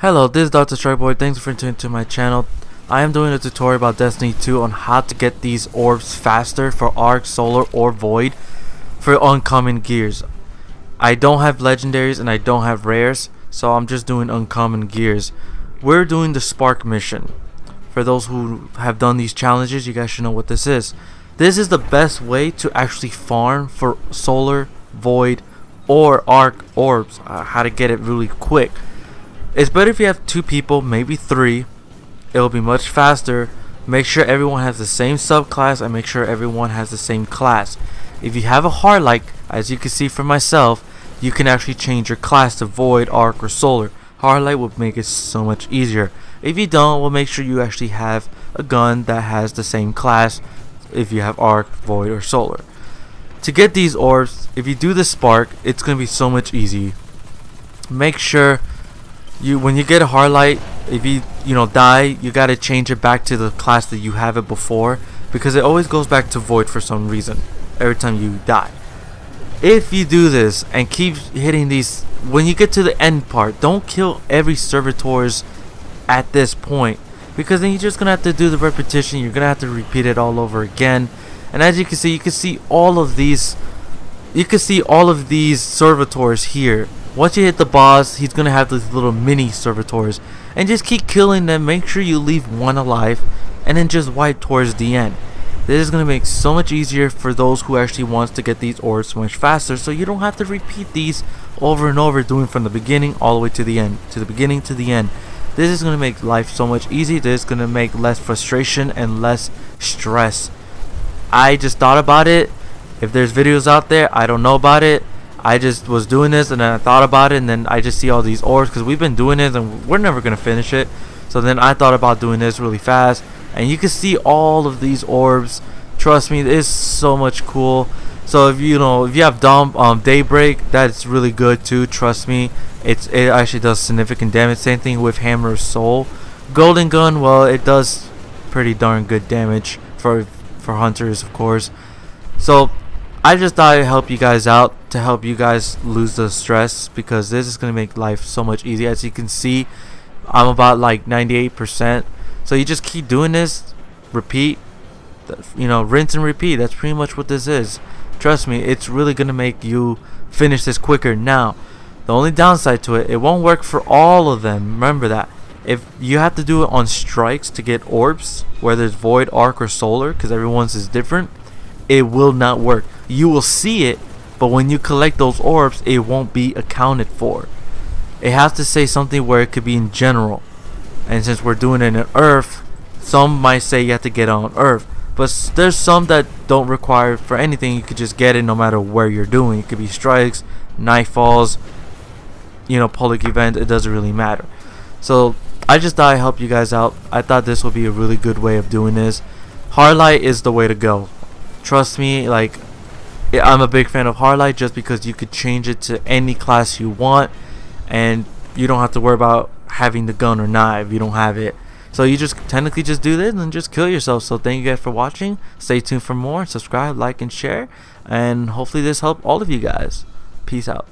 Hello, this is Dr. Strikerboy. Thanks for tuning to my channel. I am doing a tutorial about Destiny 2 on how to get these orbs faster for Arc, Solar, or Void for uncommon gears. I don't have legendaries and I don't have rares, so I'm just doing uncommon gears. We're doing the Spark mission. For those who have done these challenges, you guys should know what this is. This is the best way to actually farm for Solar, Void, or Arc orbs. Uh, how to get it really quick. It's better if you have two people, maybe three. It'll be much faster. Make sure everyone has the same subclass and make sure everyone has the same class. If you have a Hard Light, as you can see for myself, you can actually change your class to Void, Arc, or Solar. Hardlight will make it so much easier. If you don't, we'll make sure you actually have a gun that has the same class if you have Arc, Void, or Solar. To get these orbs, if you do the Spark, it's going to be so much easy. Make sure you when you get a hard light if you you know die you gotta change it back to the class that you have it before because it always goes back to void for some reason every time you die. If you do this and keep hitting these when you get to the end part don't kill every servitors at this point because then you're just gonna have to do the repetition you're gonna have to repeat it all over again. And as you can see you can see all of these you can see all of these servitors here once you hit the boss, he's going to have these little mini servitors. And just keep killing them. Make sure you leave one alive. And then just wipe towards the end. This is going to make so much easier for those who actually wants to get these orbs much faster. So you don't have to repeat these over and over. Doing from the beginning all the way to the end. To the beginning to the end. This is going to make life so much easier. This is going to make less frustration and less stress. I just thought about it. If there's videos out there, I don't know about it. I just was doing this and then I thought about it and then I just see all these orbs because we've been doing this and we're never going to finish it. So then I thought about doing this really fast and you can see all of these orbs. Trust me, it's so much cool. So if you know if you have Dawn, um, Daybreak, that's really good too. Trust me, it's it actually does significant damage. Same thing with Hammer Soul. Golden Gun, well, it does pretty darn good damage for for hunters, of course. So I just thought I'd help you guys out to help you guys lose the stress because this is going to make life so much easier. As you can see, I'm about like 98%. So you just keep doing this, repeat, you know, rinse and repeat. That's pretty much what this is. Trust me, it's really going to make you finish this quicker. Now, the only downside to it, it won't work for all of them. Remember that. If you have to do it on strikes to get orbs, whether it's void, arc, or solar, because everyone's is different, it will not work. You will see it, but when you collect those orbs, it won't be accounted for. It has to say something where it could be in general. And since we're doing it in Earth, some might say you have to get on Earth. But there's some that don't require for anything. You could just get it no matter where you're doing. It could be strikes, nightfalls, you know, public event. It doesn't really matter. So I just thought I'd help you guys out. I thought this would be a really good way of doing this. Hardlight is the way to go trust me like I'm a big fan of Hardlight just because you could change it to any class you want and you don't have to worry about having the gun or not if you don't have it. So you just technically just do this and just kill yourself. So thank you guys for watching. Stay tuned for more. Subscribe like and share. And hopefully this helped all of you guys. Peace out